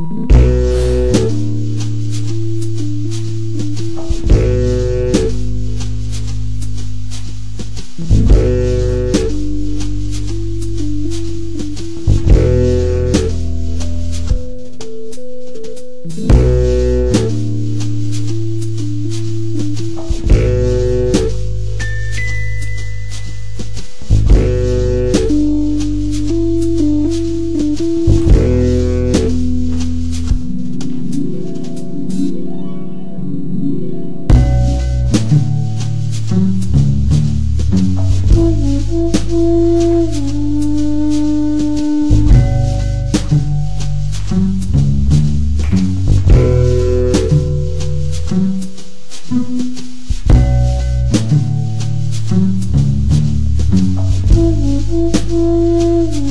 Amen. Mm-hmm.